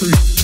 free.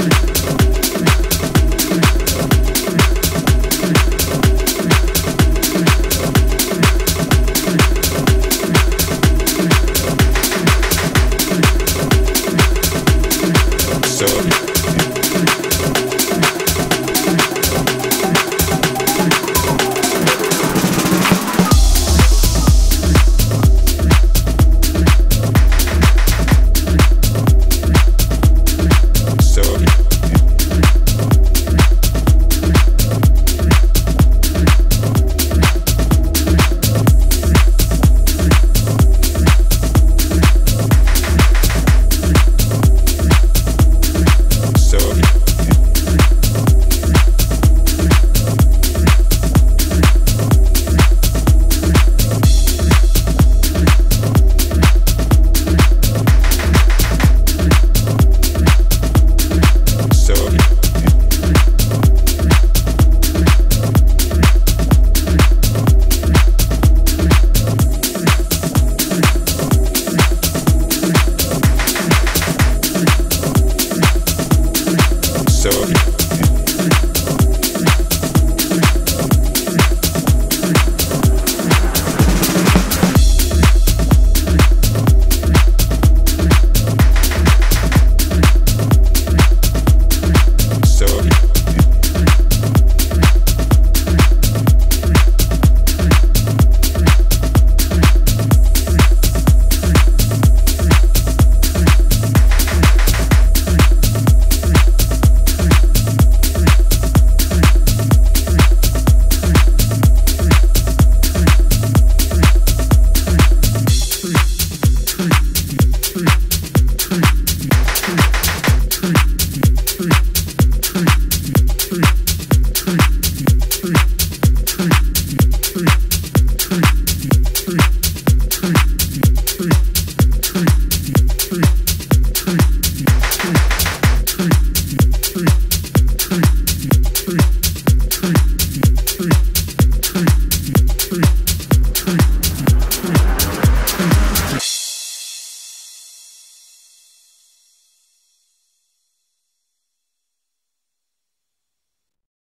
So